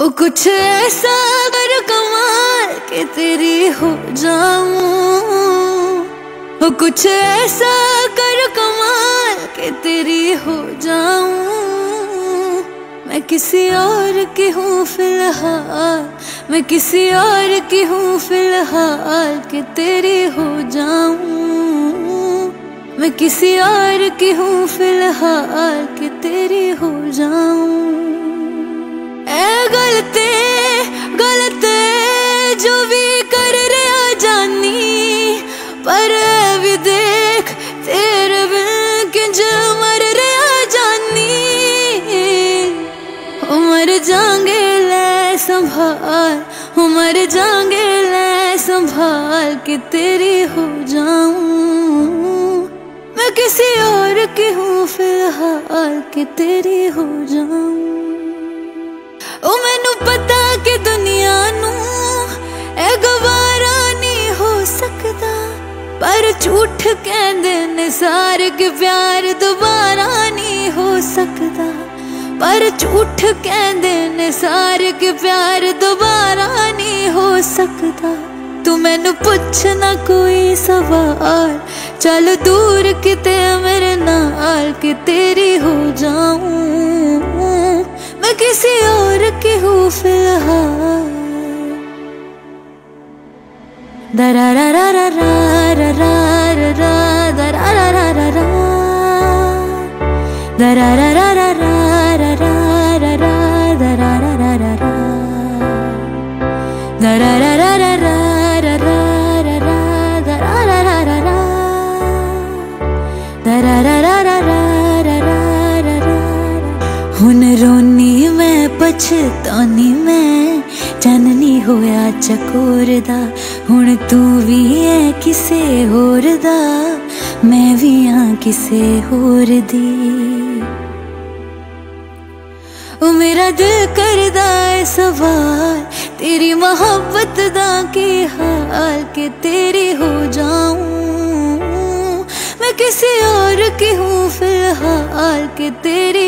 ओ, कुछ ऐसा कर कमाल के तेरी हो जाऊँ। ओ, कुछ ऐसा कर कमाल के तेरी हो जाऊँ। मैं किसी और की हूँ फ़िलहाल, मैं किसी और की हूँ फ़िलहाल के तेरी हो जाऊँ। मैं किसी और की हूँ फ़िलहाल के तेरी हो जाऊँ। जो भी कर रहा जानी, पर भी देख तेरे बिन के जो मर रहा जानी। उमर जाएँगे ले संभाल, उमर जाएँगे ले संभाल के तेरी हो जाऊँ। मैं किसी और की हूँ फ़िलहाल कि तेरी हो जाऊँ। ओ, मैनू पता कि दुनिया ਝੂਠ ਕਹਿੰਦੇ ਨੇ ਸਾਰਗ ਪਿਆਰ ਦੁਬਾਰਾ ਨਹੀਂ ਹੋ ਸਕਦਾ ਪਰ ਝੂਠ ਕਹਿੰਦੇ ਨੇ ਸਾਰਗ ਪਿਆਰ ਦੁਬਾਰਾ ਨਹੀਂ ਹੋ ਸਕਦਾ ਤੂੰ ਮੈਨੂੰ ਪੁੱਛ ਨਾ ਕੋਈ ਸਵਾਲ ਚੱਲ ਦੂਰ ਕਿਤੇ ਮੇਰੇ ਨਾਲ ਕਿ ਤੇਰੀ ਹੋ ਜਾਉਂ मैं किसी और da ra ra ra ra ra ra ra ra ra da ra ra ra ra ra da ra ra ra ra ra ra ra ra ra da ra ra ra ra ra da ra ra ra ra ra ra ra ra da ra ra ra ra ra da ra ra ra ra ra ra ra ra hun roni पछताने मैं चन नहीं होया चकोर हूँ तू भी है किसे होर दा? मैं भी हाँ किसे होर दी। मेरा दिल करदा है सवाल, तेरी मोहब्बत दा के हाल के तेरी हो जाऊँ। मैं किसी और की हूँ फ़िलहाल के तेरी